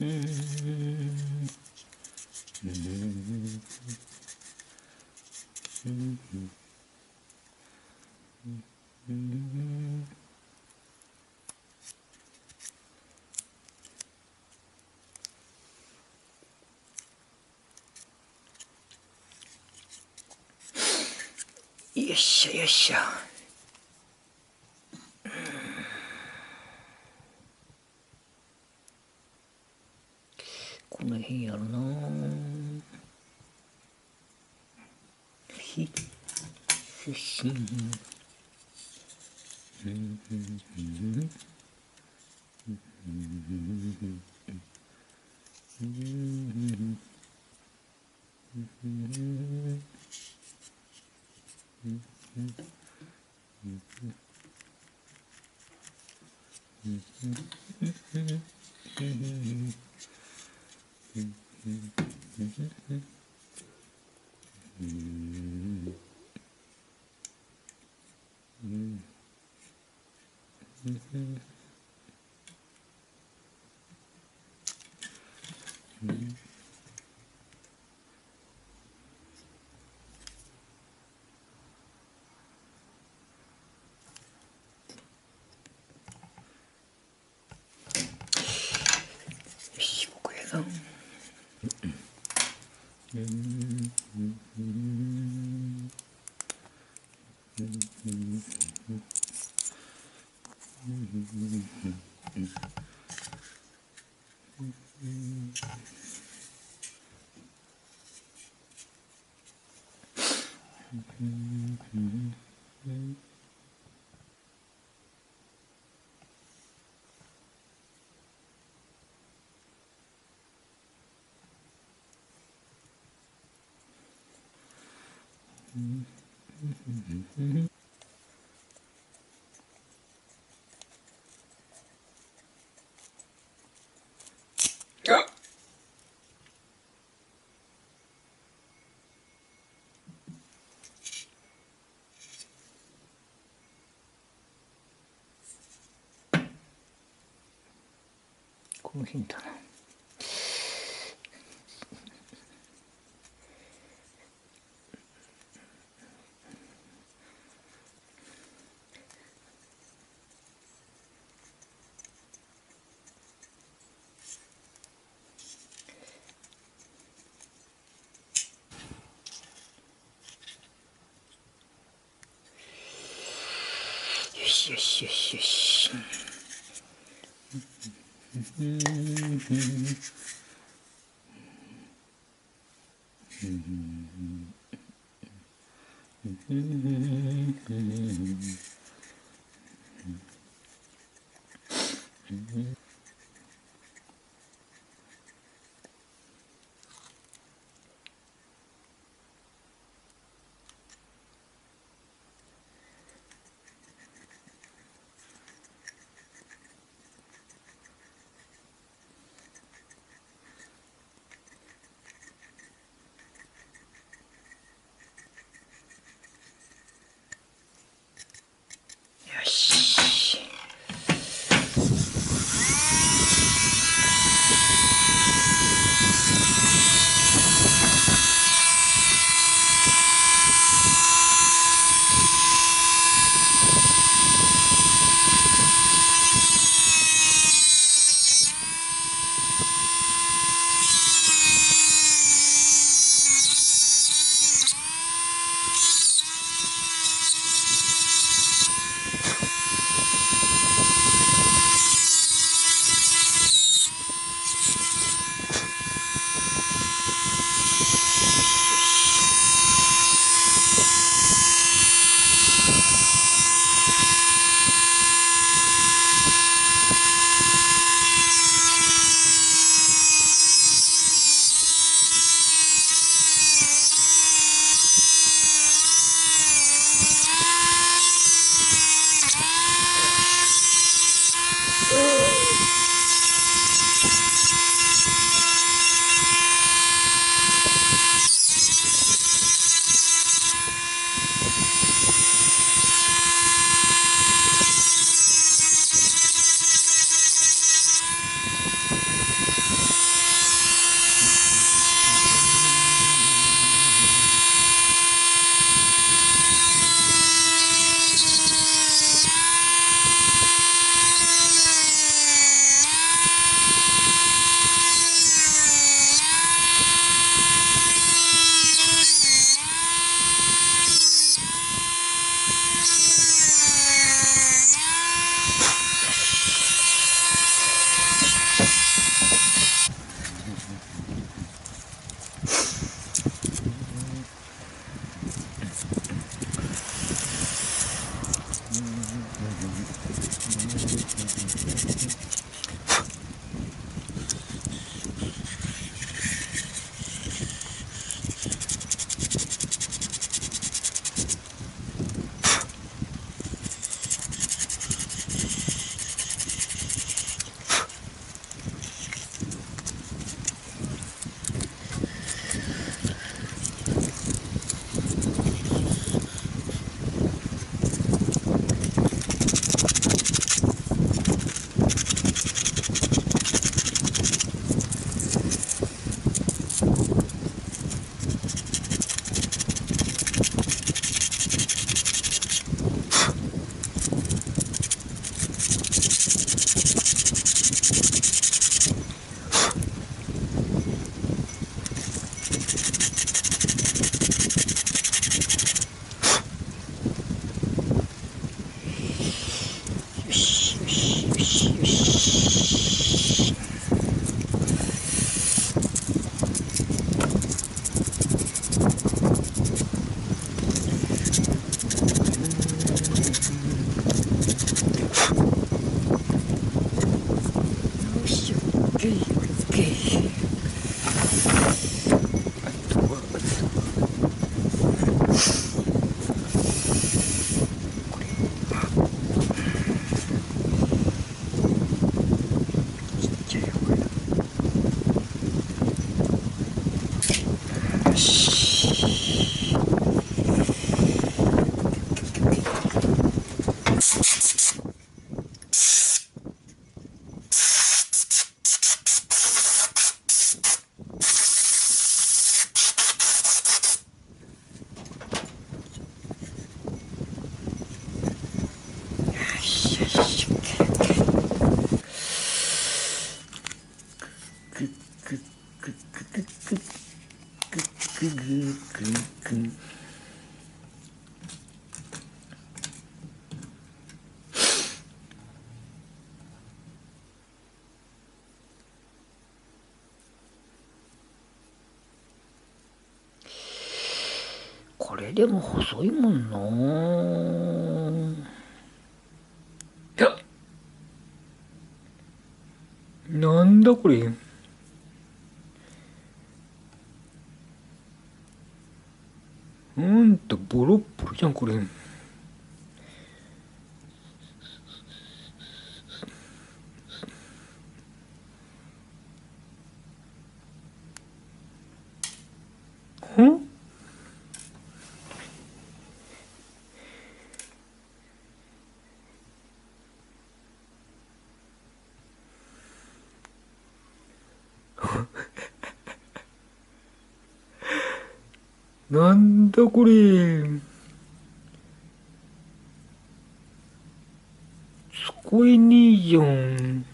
Mm-hmm. よっしゃよっしゃこの辺やろな。ひすし。Mm-hmm. him. あこの辺だな yes, yes, yes, yes. Mm-hmm. れでも細いもんな。いや。なんだこれ。うんとボロッボロじゃんこれ。ん？なんだこれ。聞こえねえじゃん。